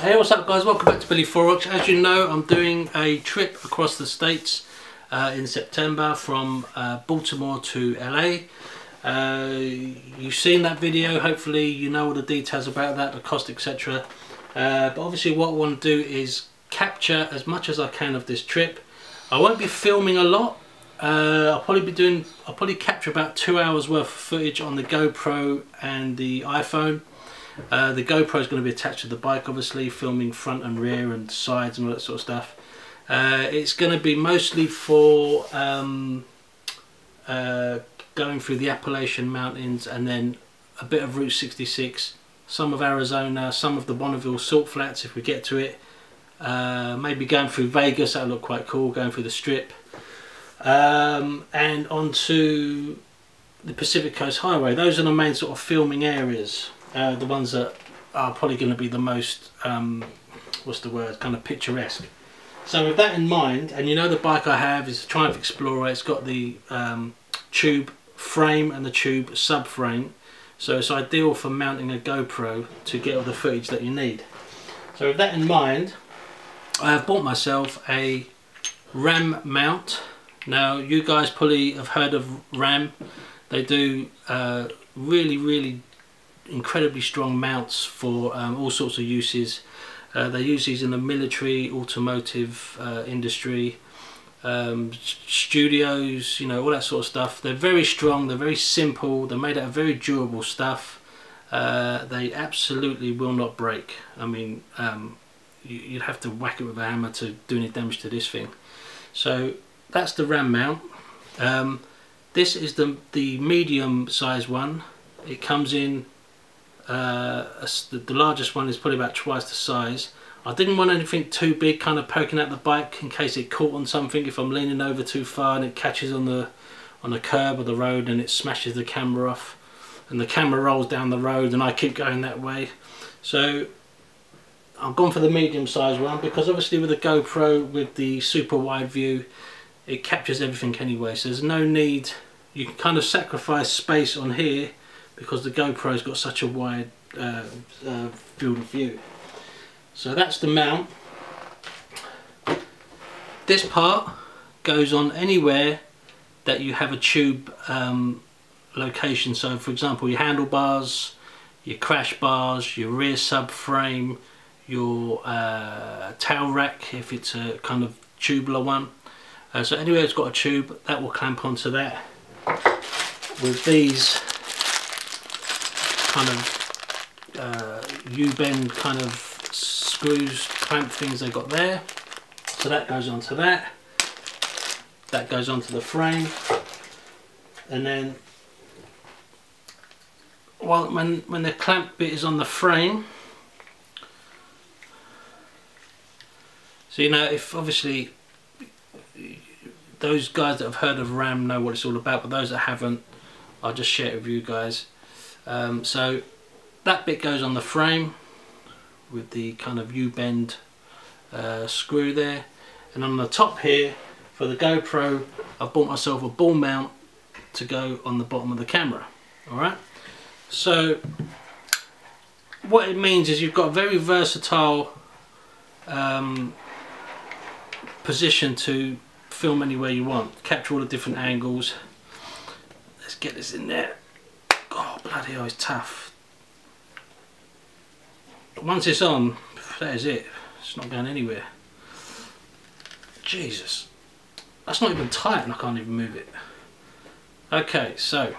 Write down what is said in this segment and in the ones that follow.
Hey what's up guys, welcome back to Billy Four Rocks. As you know I'm doing a trip across the States uh, in September from uh, Baltimore to LA. Uh, you've seen that video, hopefully you know all the details about that, the cost etc. Uh, but obviously what I want to do is capture as much as I can of this trip. I won't be filming a lot, uh, I'll probably be doing, I'll probably capture about two hours worth of footage on the GoPro and the iPhone. Uh, the GoPro is going to be attached to the bike obviously, filming front and rear and sides and all that sort of stuff. Uh, it's going to be mostly for um, uh, going through the Appalachian Mountains and then a bit of Route 66, some of Arizona, some of the Bonneville Salt Flats if we get to it. Uh, maybe going through Vegas, that'll look quite cool, going through the Strip. Um, and onto the Pacific Coast Highway. Those are the main sort of filming areas uh, the ones that are probably going to be the most, um, what's the word, kind of picturesque. So with that in mind, and you know the bike I have is a Triumph Explorer, it's got the um, tube frame and the tube subframe, so it's ideal for mounting a GoPro to get all the footage that you need. So with that in mind, I have bought myself a RAM mount. Now you guys probably have heard of RAM. They do uh, really, really incredibly strong mounts for um, all sorts of uses. Uh, they use these in the military, automotive uh, industry, um, studios, you know, all that sort of stuff. They're very strong, they're very simple, they're made out of very durable stuff. Uh, they absolutely will not break. I mean, um, you, would have to whack it with a hammer to do any damage to this thing. So that's the RAM mount. Um, this is the, the medium size one. It comes in uh, the, largest one is probably about twice the size. I didn't want anything too big kind of poking out the bike in case it caught on something. If I'm leaning over too far and it catches on the on the curb or the road and it smashes the camera off and the camera rolls down the road and I keep going that way. So I've gone for the medium size one because obviously with the GoPro with the super wide view it captures everything anyway. So there's no need. You can kind of sacrifice space on here because the GoPro's got such a wide uh, uh, field of view. So that's the mount. This part goes on anywhere that you have a tube um, location. So for example your handlebars, your crash bars, your rear subframe, your uh, tail rack if it's a kind of tubular one. Uh, so anywhere it's got a tube that will clamp onto that. With these kind of uh, U-bend kind of screws, clamp things they got there. So that goes onto that. That goes onto the frame. And then while when, when the clamp bit is on the frame, so you know if obviously those guys that have heard of RAM know what it's all about, but those that haven't, I'll just share it with you guys. Um, so that bit goes on the frame with the kind of U-bend uh, screw there. And on the top here for the GoPro I've bought myself a ball mount to go on the bottom of the camera alright so what it means is you've got a very versatile um, position to film anywhere you want. Capture all the different angles. Let's get this in there Oh, bloody hell, it's tough. Once it's on, that is it. It's not going anywhere. Jesus. That's not even tight and I can't even move it. Okay, so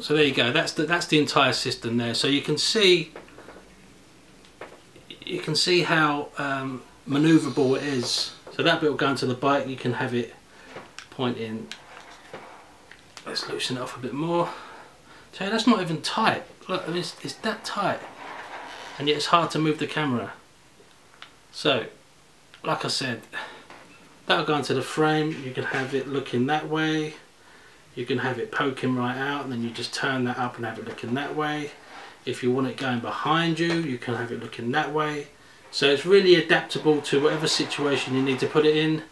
so there you go. That's the that's the entire system there. So you can see you can see how um, maneuverable it is. So that bit will go into the bike. You can have it point in let's loosen it off a bit more. So that's not even tight. Look it's, it's that tight. And yet it's hard to move the camera. So like I said that'll go into the frame. You can have it looking that way. You can have it poking right out and then you just turn that up and have it looking that way. If you want it going behind you you can have it looking that way. So it's really adaptable to whatever situation you need to put it in.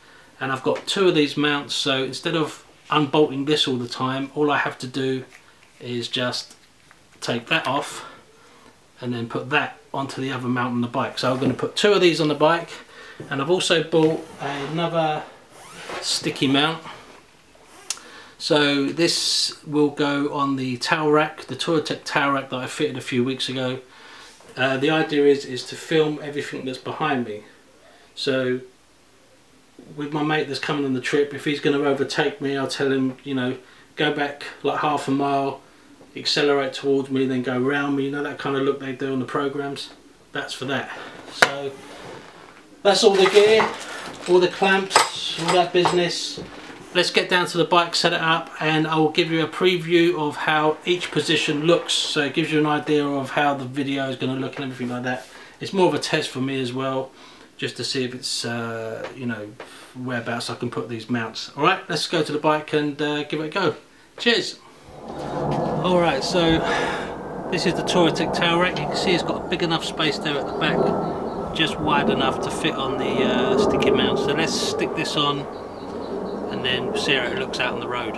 And I've got two of these mounts so instead of unbolting this all the time all I have to do is just take that off and then put that onto the other mount on the bike. So I'm going to put two of these on the bike and I've also bought another sticky mount. So this will go on the towel rack, the Touratech towel rack that I fitted a few weeks ago. Uh, the idea is, is to film everything that's behind me. So with my mate that's coming on the trip, if he's going to overtake me, I'll tell him, you know, go back like half a mile, accelerate towards me, then go around me. You know that kind of look they do on the programs. That's for that. So that's all the gear, all the clamps, all that business. Let's get down to the bike, set it up, and I will give you a preview of how each position looks. So it gives you an idea of how the video is going to look and everything like that. It's more of a test for me as well, just to see if it's, uh, you know, whereabouts I can put these mounts. All right, let's go to the bike and uh, give it a go. Cheers. All right, so this is the Touratech tail rack. You can see it's got a big enough space there at the back, just wide enough to fit on the uh, sticky mount. So let's stick this on and then see how it looks out on the road.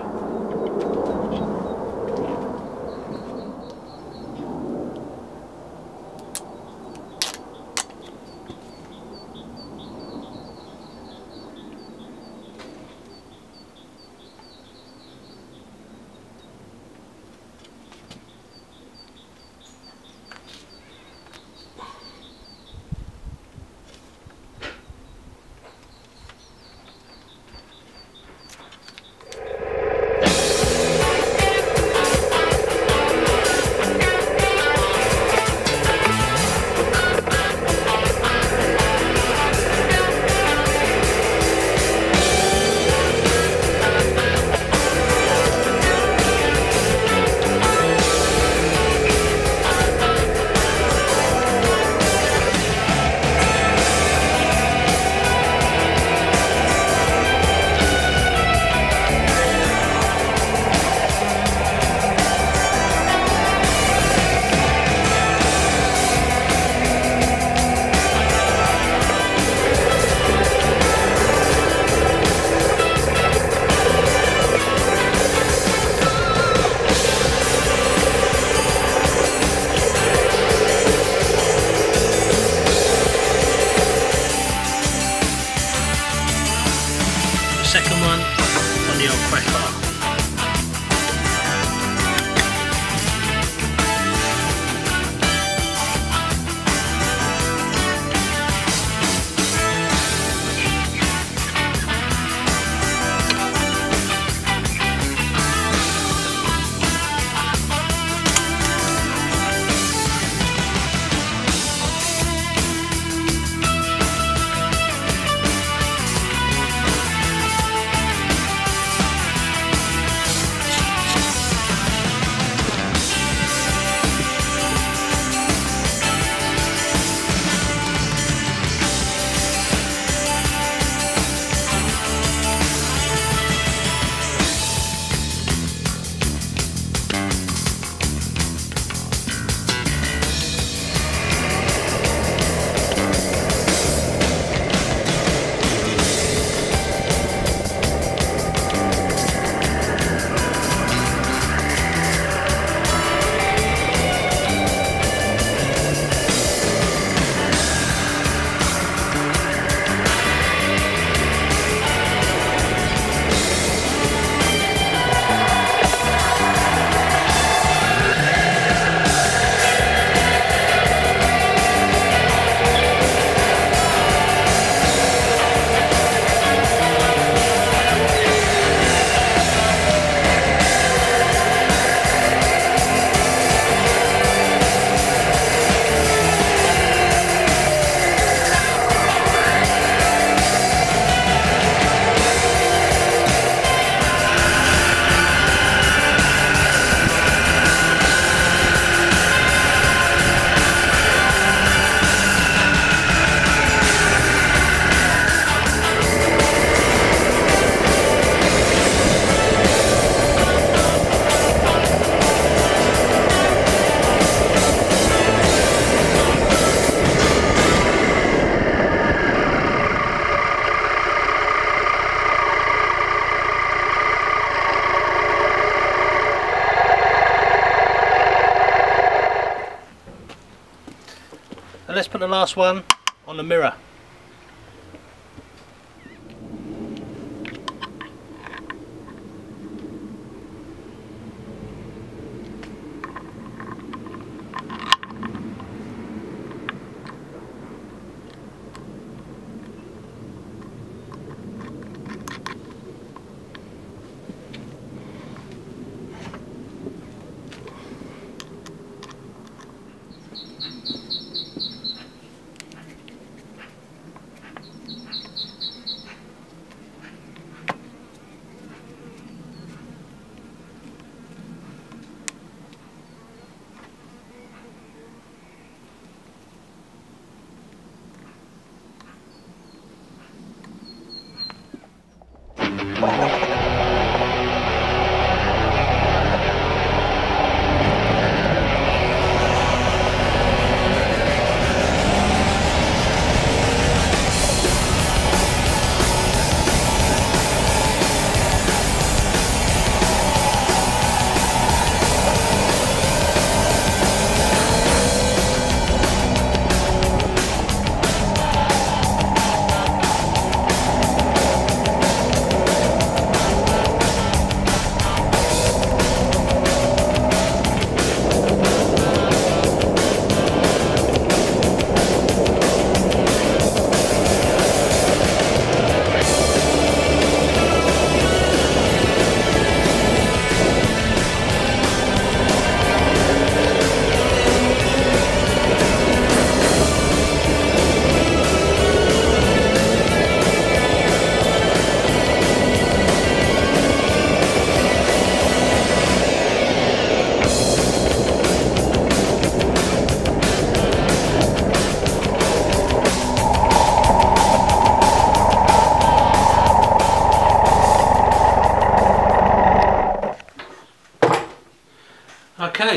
And let's put the last one on the mirror.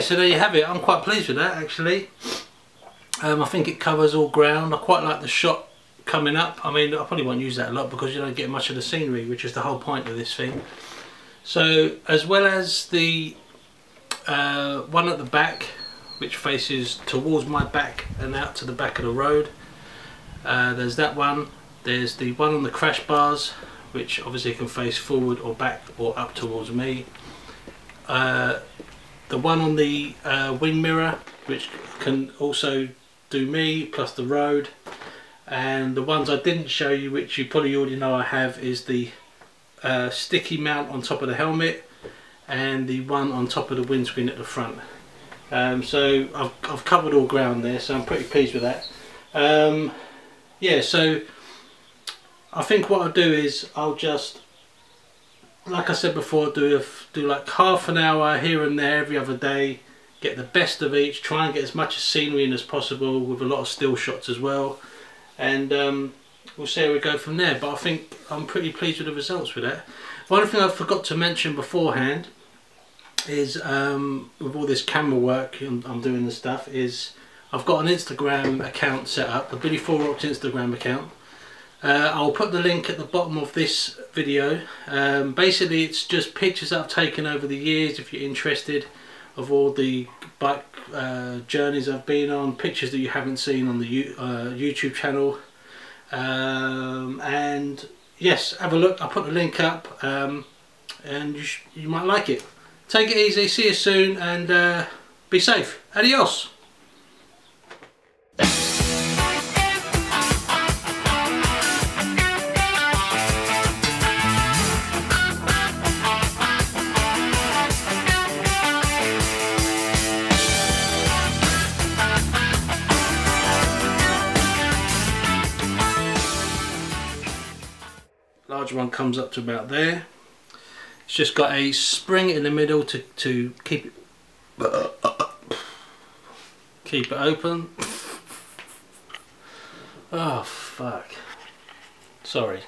So there you have it. I'm quite pleased with that actually. Um, I think it covers all ground. I quite like the shot coming up. I mean, I probably won't use that a lot because you don't get much of the scenery, which is the whole point of this thing. So, as well as the uh, one at the back, which faces towards my back and out to the back of the road. Uh, there's that one. There's the one on the crash bars, which obviously can face forward or back or up towards me. Uh, the one on the uh, wing mirror which can also do me plus the road. And the ones I didn't show you which you probably already know I have is the uh, sticky mount on top of the helmet and the one on top of the windscreen at the front. Um, so I've, I've covered all ground there so I'm pretty pleased with that. Um, yeah so I think what I'll do is I'll just like I said before, do a, do like half an hour here and there every other day. Get the best of each. Try and get as much scenery in as possible with a lot of still shots as well. And um, we'll see how we go from there. But I think I'm pretty pleased with the results with that. One thing I forgot to mention beforehand is um, with all this camera work I'm doing the stuff is I've got an Instagram account set up, the Billy Four Rocks Instagram account. Uh, I'll put the link at the bottom of this video. Um, basically it's just pictures I've taken over the years if you're interested of all the bike uh, journeys I've been on, pictures that you haven't seen on the uh, YouTube channel. Um, and yes, have a look. I'll put the link up um, and you, you, might like it. Take it easy, see you soon and uh, be safe. Adios. One comes up to about there. It's just got a spring in the middle to, to keep it keep it open. Oh fuck. Sorry.